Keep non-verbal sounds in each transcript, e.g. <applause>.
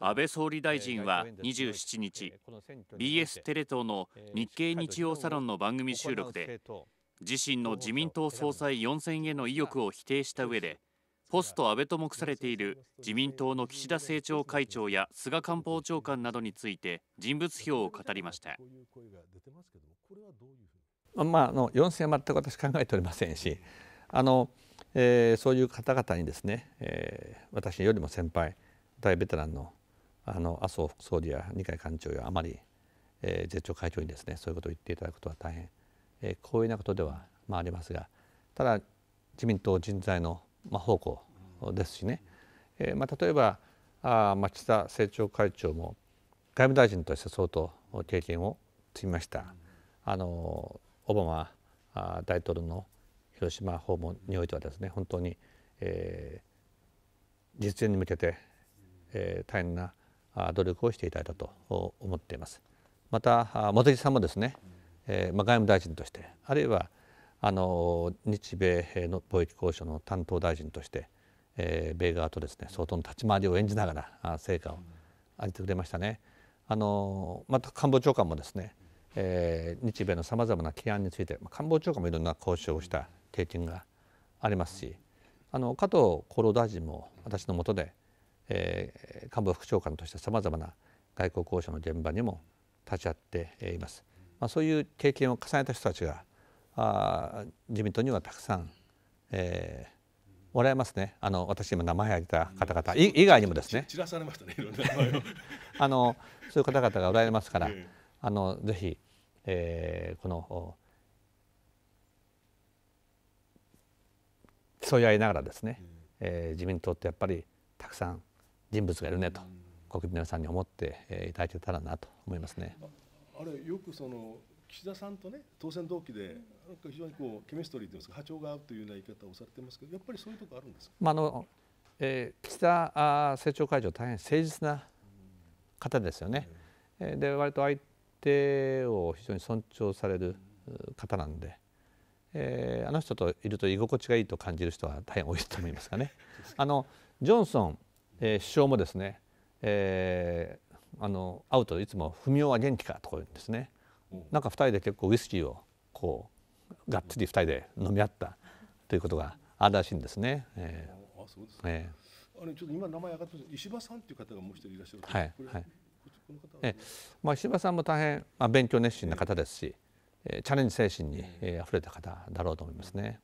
安倍総理大臣は27日 BS テレ東の日経日曜サロンの番組収録で自身の自民党総裁4選への意欲を否定した上でポスト安倍と目されている自民党の岸田政調会長や菅官房長官などについて人物評を語りました。まあ、あの4選は全く私考えておりませんしあの、えー、そういう方々にですね、えー、私よりも先輩大ベテランのあの麻生副総理や二階幹事長や甘利、えー、税調会長にですねそういうことを言っていただくことは大変、えー、光栄なことでは、まあ、ありますがただ自民党人材の、まあ、方向ですしね、えーまあ、例えばあ町田政調会長も外務大臣として相当経験を積みました。あのオバマ大統領の広島訪問においてはですね本当に、えー、実現に向けてえー、大変な努力をしていただいたと思っています。また茂木さんもですね、えー、外務大臣としてあるいはあの日米の貿易交渉の担当大臣として、えー、米側とですね相当の立ち回りを演じながら成果を上げてくれましたね。あのまた官房長官もですね、えー、日米のさまざまな起案について、官房長官もいろんな交渉をした経験がありますしあの加藤厚労大臣も私の下でえー、官房副長官としてさまざまな外交交渉の現場にも立ち会っています。まあ、そういう経験を重ねた人たちがあ自民党にはたくさん、えー、もらえますね。あの私今名前挙げた方々、以外にもですね。散らされましたね。<laughs> あのそういう方々がおられますから、<laughs> あのぜひ、えー、この競い合いながらですね、えー、自民党ってやっぱりたくさん人物がいるねと国民の皆さんに思っていただけたらなと思いますね。あれよくその岸田さんとね当選同期でなんか非常にこうケミストリーといいますか波長が合うというような言い方をされてますけどやっぱりそういうところあるんですか？まああの、えー、岸田政調会長大変誠実な方ですよね。えー、で割と相手を非常に尊重される方なんで。えー、あの人といると居心地がいいと感じる人は大変多いと思いますがね。<laughs> あのジョンソン、えー、首相もですね、えー、あの会うといつも「文雄は元気か?」とか言うんですね。なんか2人で結構ウイスキーをこうがっつり2人で飲み合ったということがあるらしいんですね。えー、あそうですね、えー、あのちょっと今名前上がって石破さんという方がもう一人いらっしゃる。はい。はい。えまあ、石破さんも大変、まあ、勉強熱心な方ですし、えー、チャレンジ精神に、えー、あふれた方だろうと思いますね。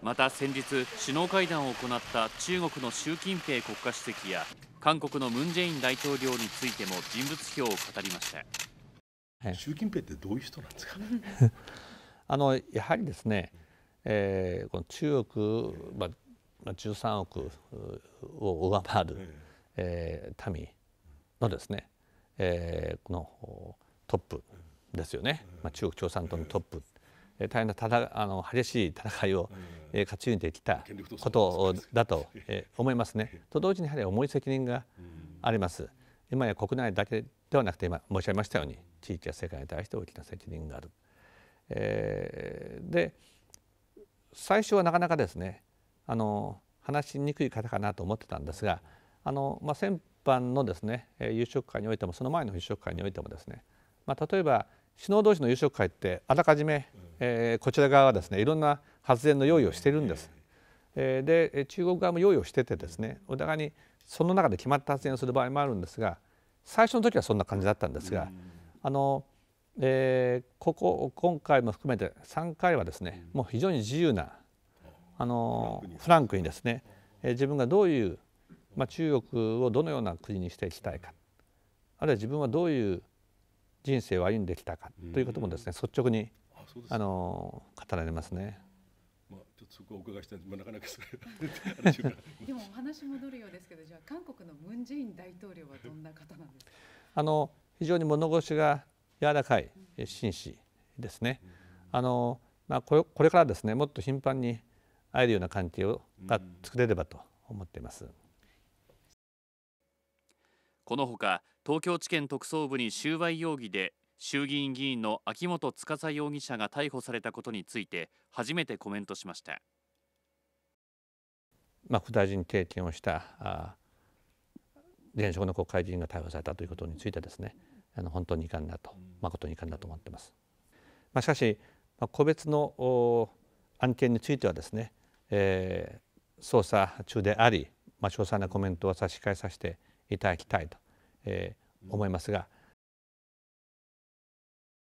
また先日首脳会談を行った中国の習近平国家主席や韓国のムン・ジェイン大統領についても人物評を語りました、はい、習近平ってどういう人なんですか？<laughs> あのやはりですね、えー、この中国、まあ、13億を上回る、えー、民のですね、えー、このトップですよね、まあ、中国共産党のトップ。大変なただあの激しい戦いを、えー、勝ち抜いてきたことだと、えー、思いますね。と同時にやはり重い責任があります。今や国内だけではなくて今申し上げましたように地域や世界に対して大きな責任がある。えー、で最初はなかなかですねあの話しにくい方かなと思ってたんですがあの、まあ、先般のですね夕食会においてもその前の夕食会においてもですね、まあ、例えば首脳同士の夕食会ってあらかじめ、えー、こちら側はですねいろんな発言の用意をしているんです。えー、で中国側も用意をしててですねお互いにその中で決まった発言をする場合もあるんですが最初の時はそんな感じだったんですが、あのえー、ここ今回も含めて3回はですねもう非常に自由なあのフランクに。ですね、えー、自分がどういう、まあ、中国をどのような国にしていきたいかあるいは自分はどういう人生を歩んできたかということもですね率直にあの語られますね。まあ、ちょっとそこをお伺いしたいまあ、なかなかそれ <laughs> でもお話戻るようですけどじゃあ韓国のムン・ジェイン大統領はどんな方なんですか？あの非常に物腰が柔らかい紳士ですね。あのまあ、これこれからですねもっと頻繁に会えるような関係をが作れればと思っています。このほか東京地検特捜部に収賄容疑で衆議院議員の秋元司容疑者が逮捕されたことについて初めてコメントしましたまあ、副大臣経験をしたあ現職の国会議員が逮捕されたということについてですねあの本当に遺憾だと誠に遺憾だと思ってます。まあ、しかし、まあ、個別の案件についてはですね、えー、捜査中であり、まあ、詳細なコメントを差し控えさせていただきたいと、えー、思いますが、